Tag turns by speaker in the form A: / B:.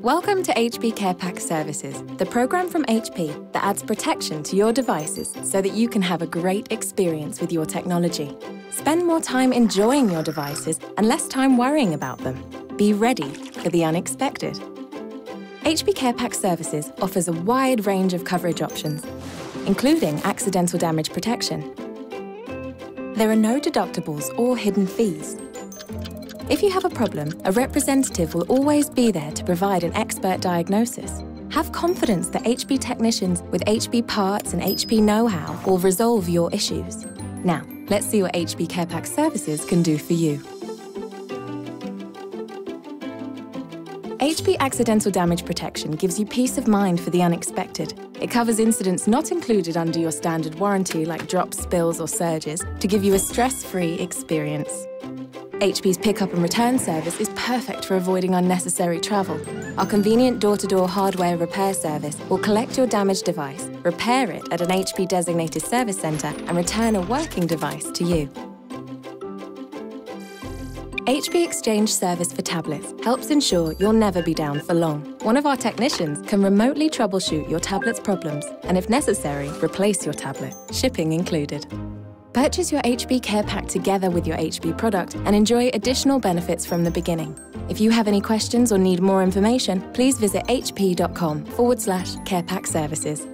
A: Welcome to HP Care Pack Services, the program from HP that adds protection to your devices so that you can have a great experience with your technology. Spend more time enjoying your devices and less time worrying about them. Be ready for the unexpected. HP Care Pack Services offers a wide range of coverage options, including accidental damage protection. There are no deductibles or hidden fees. If you have a problem, a representative will always be there to provide an expert diagnosis. Have confidence that HP technicians with HP parts and HP know-how will resolve your issues. Now, let's see what HP CarePack services can do for you. HP Accidental Damage Protection gives you peace of mind for the unexpected. It covers incidents not included under your standard warranty, like drops, spills, or surges, to give you a stress free experience. HP's pickup and return service is perfect for avoiding unnecessary travel. Our convenient door to door hardware repair service will collect your damaged device, repair it at an HP designated service centre, and return a working device to you. HP Exchange service for tablets helps ensure you'll never be down for long. One of our technicians can remotely troubleshoot your tablet's problems and, if necessary, replace your tablet, shipping included. Purchase your HP Care Pack together with your HP product and enjoy additional benefits from the beginning. If you have any questions or need more information, please visit hp.com forward slash carepack services.